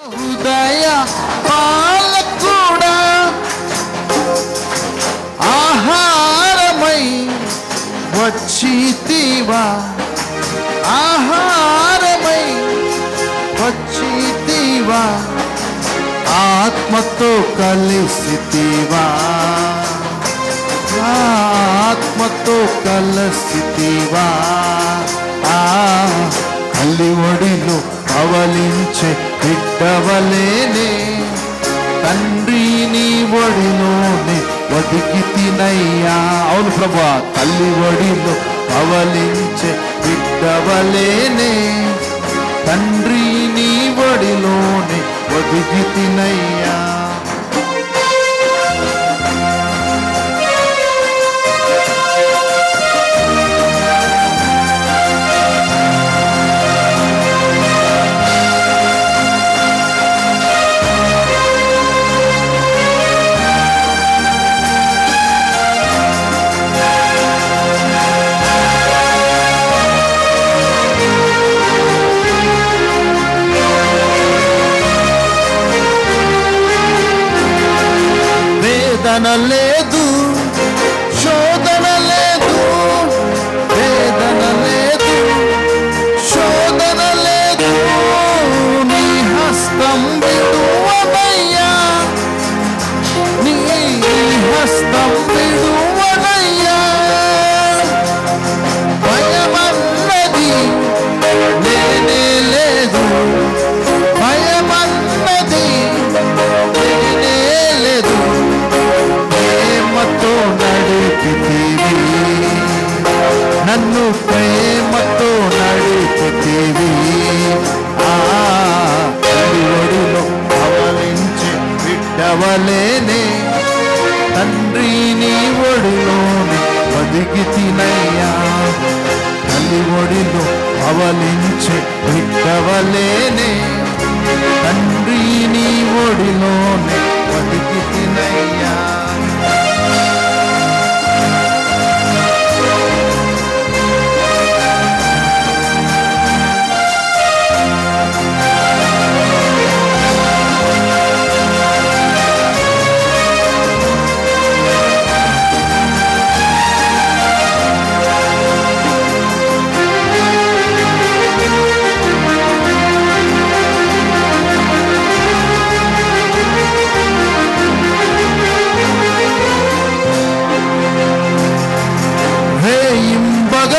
హృదయ పాలకుడా ఆహారమై వచ్చితివా ఆహారమై వచ్చితివా ఆత్మతో కలిసితివా ఆత్మతో కలసితివా ఆ కలివడిలో పవలించే బిడ్డవలేనే. తండ్రి నీ ఒడిలోనే వదికి తినయ్యా. అవును ప్రభా తల్లి ఒడిలో పవలించే బిడ్డవలేనే. తండ్రి నీ ఒడిలోనే వదికి తినయ్యా. The. live.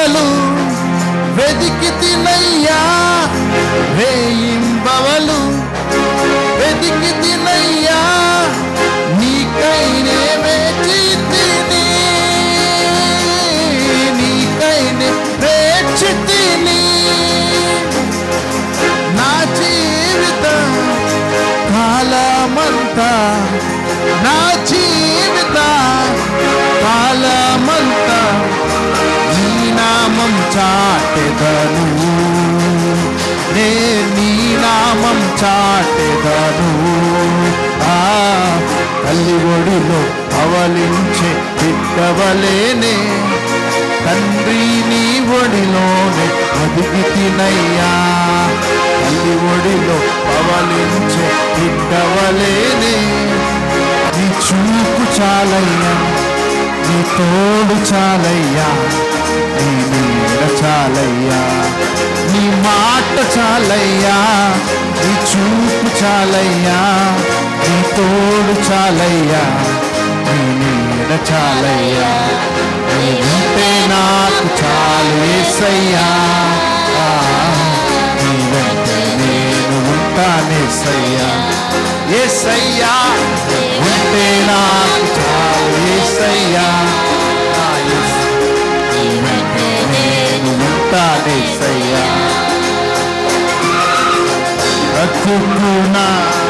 వేయింబగలు వెదికి తినయ్యా వేయింబవలు వెదికి చాటెదను. ఆ తల్లి ఒడిలో అవలించే బిడ్డవలేనే. తండ్రి నీ ఒడిలోనే ఒదిగి తినయ్యా. తల్లి ఒడిలో పవలించే బిడ్డవలేనే. నీ చూపు చాలయ్యా నీ తోడు చాలయ్యా నీ నీడ చాలయ్యా నీ మాట చాలయ్యా. दी चूप चालैया तोड़ चालैया चालैया। नाथ चाले सैया ने सैया। ये सैया, घंटे नाथ चाले सैया Sukuna.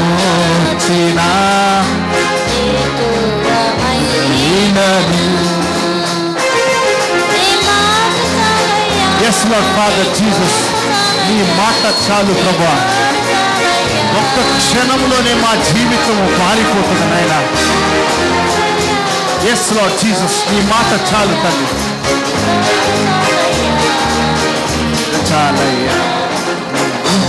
కష్టమొచ్చినా ఈనను yes lord father Jesus నీ మాట చాలు ప్రభా ఒక్క క్షణంలోనే మా జీవితం మారిపోతుంది నాయన ఎస్ లార్డ్ జీసస్ నీ మాట చాలు తల్లి చాలయ్యా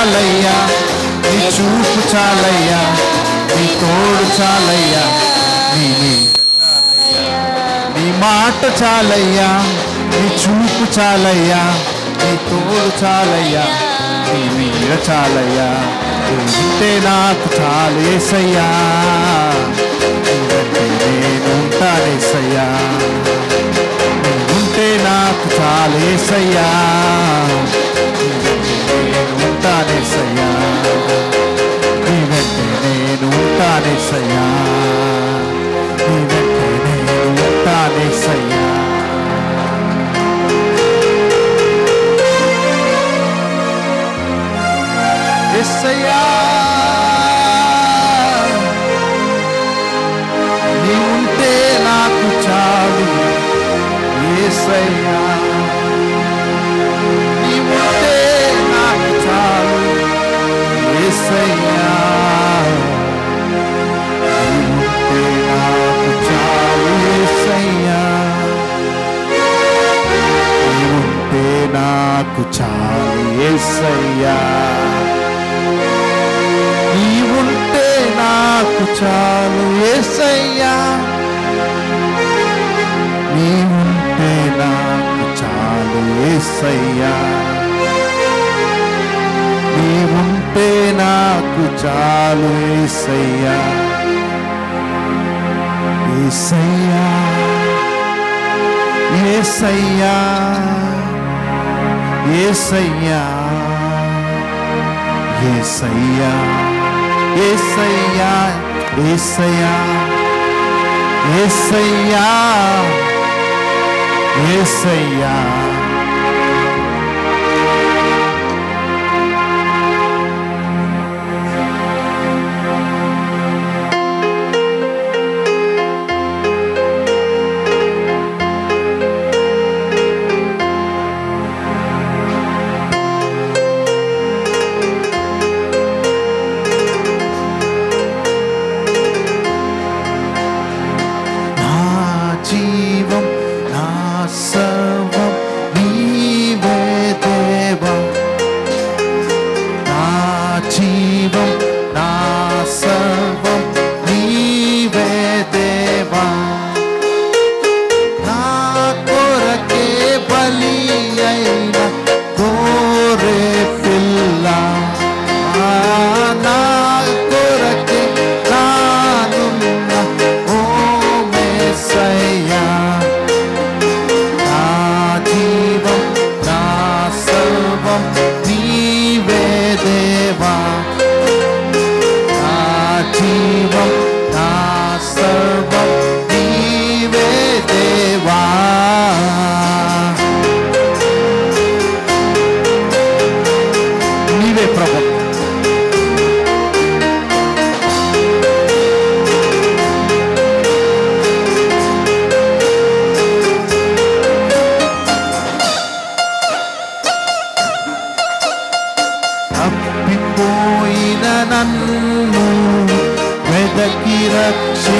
చాలయ్యా నీ చూపు చాలయ్యా నీ తోడు చాలయ్యా నీ నీ- నీ మాట చాలయ్యా నీ చూపు చాలయ్యా నీ తోడు చాలయ్యా నీ నీడ చాలయ్యా ఉంటే నాకు చాలు ఏసయ్యా నీవంటే నేను ఉంటానేసయ్యా ఉంటే నాకు చాలు carne, Senhor? నాకు చాలు ఏసయ్యా నీ ఉంటే నాకు చాలు ఏసయ్యా నీ ఉంటే నాకు చాలు ఏసయ్యా నీ ఉంటే నాకు చాలు ఏసయ్యా ఏసయ్యా ఏసయ్యా ఏసయ్యా ఏసయ్యా ఏసయ్యా ఏసయ్యా ఏసయ్యా ఏసయ్యా.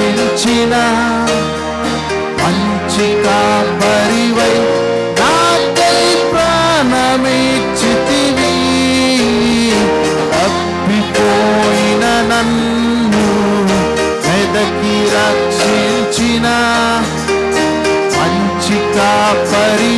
రక్షించిన మంచి కాపరివై నాకై ప్రాణమిచ్చితివి తప్పిపోయిన నన్ను మెదకి రక్షించిన మంచి కాపరివై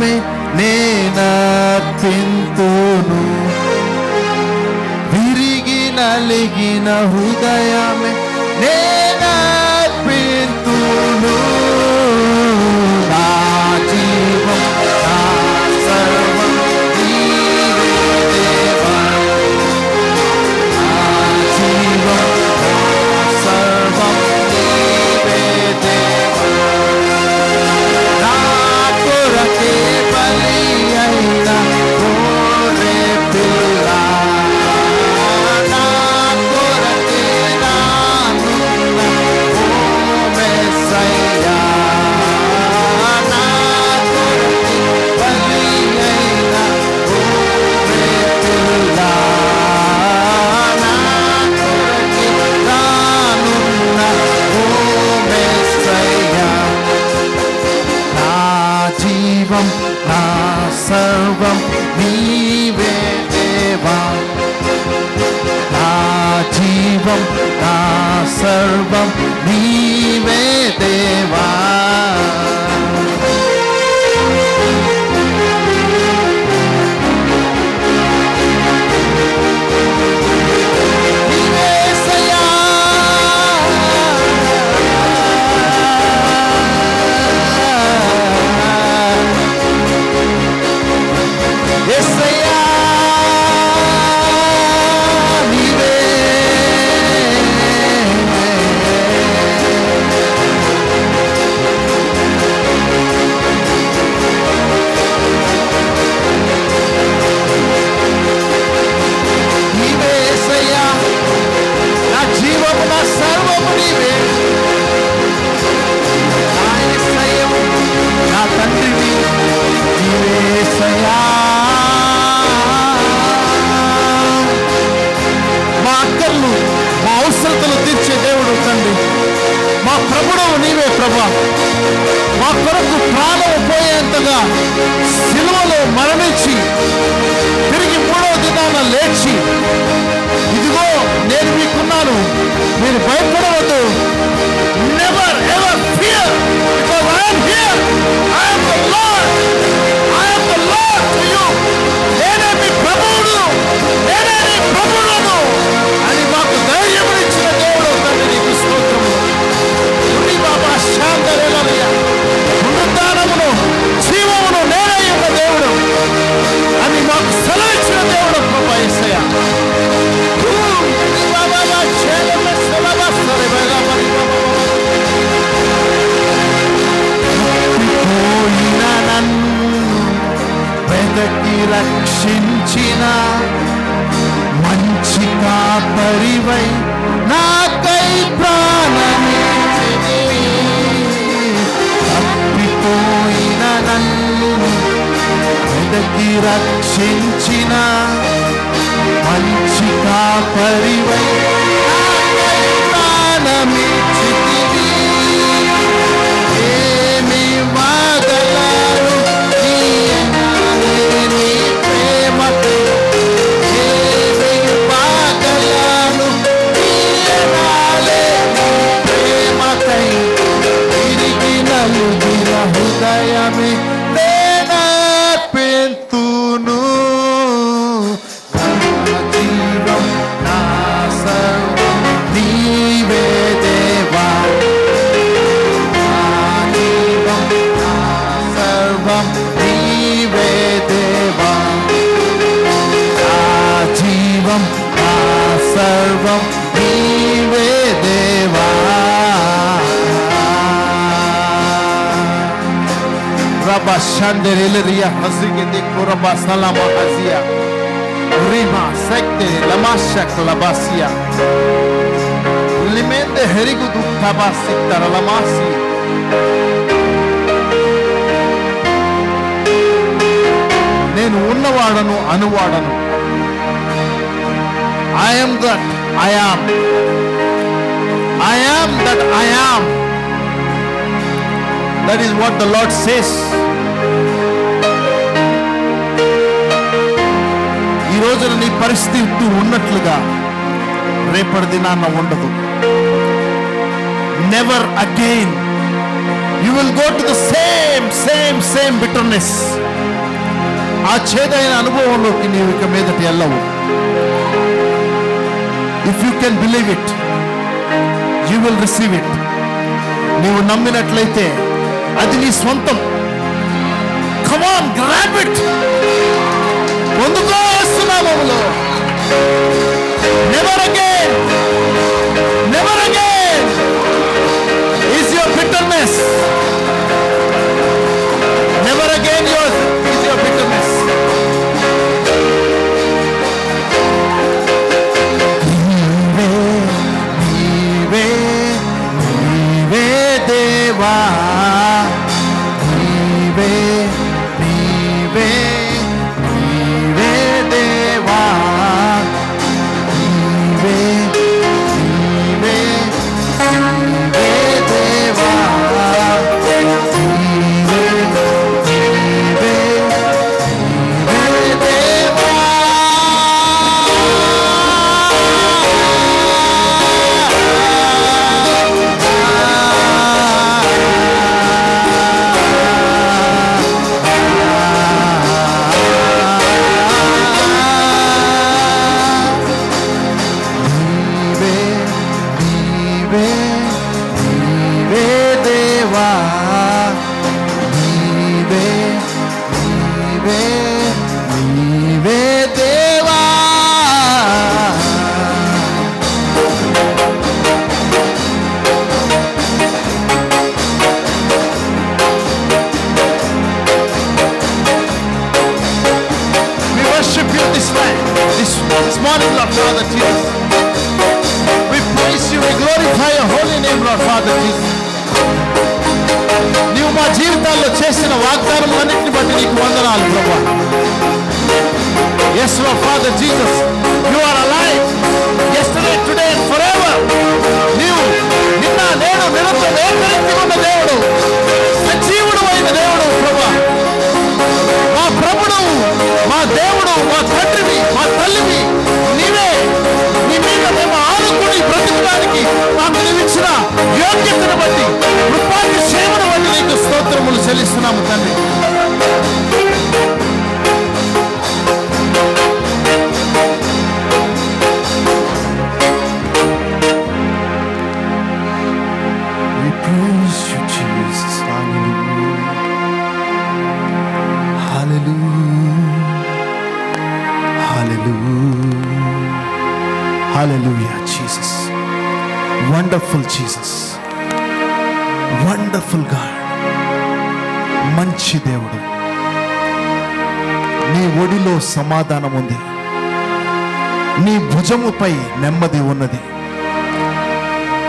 మాత్రమే నేనర్పింతును విరిగి నలిగిన హృదయమే నే जीवं ता सर्वं नीवे देवा। নীর ভয় পড়ে মতো రక్షించిన మంచి కాపరివై నాకై ప్రాణమిపోయిన తప్పిపోయిన నన్ను వెదకి రక్షించిన మంచి కాపరివై నాకై ప్రాణమి Shandeleria Hazige de Kuraba Salama Hazia Rima Sekte Lamasha Kalabasia Limende Herigu Tabasi Taralamasi నేను ఉన్నవాడను అనువాడను I am that I am. I am that I am. That is what the Lord says. నీ పరిస్థితి ఉన్నట్లుగా రేపటి దినాన్న ఉండదు. Never again you will go to the same same same bitterness ఆ చేదైన అనుభవంలోకి నీవు ఇక మీదటి వెళ్ళవు if you can believe it you will receive it నీవు నమ్మినట్లయితే అది నీ సొంతం కమాన్ గ్రాబ్ ఇట్ పొందుకో వేస్తున్నామములో నెవర్ అగైన్ చెల్లిస్తున్నాము తండ్రి We praise you, Jesus. Hallelujah. Hallelujah. Hallelujah. Hallelujah, Jesus. Wonderful Jesus. Wonderful God. మంచి దేవుడు. నీ ఒడిలో సమాధానం ఉంది. నీ భుజముపై నెమ్మది ఉన్నది.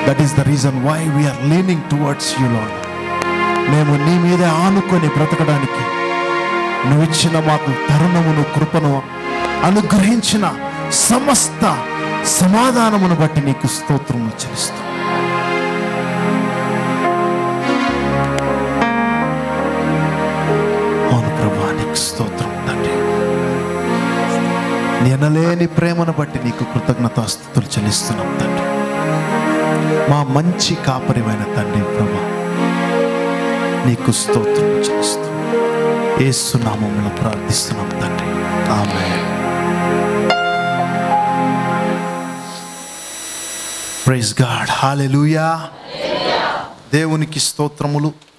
That is the reason why we're leaning towards you lad మేము నీ మీద ఆనుకొని బ్రతకడానికి నువ్వు ఇచ్చిన మాకు తరుణమును కృపను అనుగ్రహించిన సమస్త సమాధానమును బట్టి నీకు స్తోత్రము చేస్తాం ఎనలేని ప్రేమను బట్టి నీకు కృతజ్ఞతాస్తుతులు చెల్లిస్తున్నాం తండ్రి. మా మంచి కాపరిమైన తండ్రి ప్రభా నీకు స్తోత్రం చెల్లిస్తున్నాం. ఏసునామంలో ప్రార్థిస్తున్నాం తండ్రి. ఆమె ప్రైజ్ గాడ్ హాలెలుయా దేవునికి స్తోత్రములు.